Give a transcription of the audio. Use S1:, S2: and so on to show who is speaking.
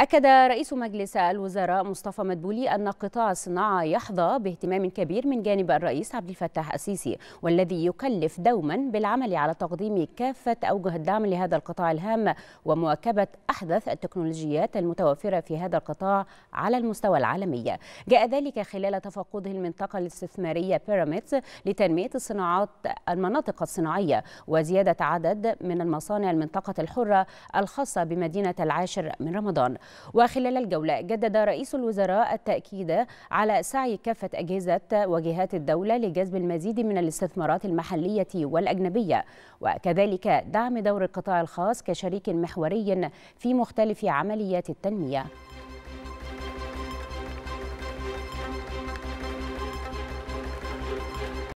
S1: أكد رئيس مجلس الوزراء مصطفى مدبولي أن قطاع الصناعة يحظى باهتمام كبير من جانب الرئيس عبد الفتاح السيسي والذي يكلف دوما بالعمل على تقديم كافة أوجه الدعم لهذا القطاع الهام ومواكبة أحدث التكنولوجيات المتوفرة في هذا القطاع على المستوى العالمي. جاء ذلك خلال تفقده المنطقة الاستثمارية بيراميدز لتنمية الصناعات المناطق الصناعية وزيادة عدد من المصانع المنطقة الحرة الخاصة بمدينة العاشر من رمضان. وخلال الجولة جدد رئيس الوزراء التأكيد على سعي كافة أجهزة وجهات الدولة لجذب المزيد من الاستثمارات المحلية والأجنبية. وكذلك دعم دور القطاع الخاص كشريك محوري في مختلف عمليات التنمية.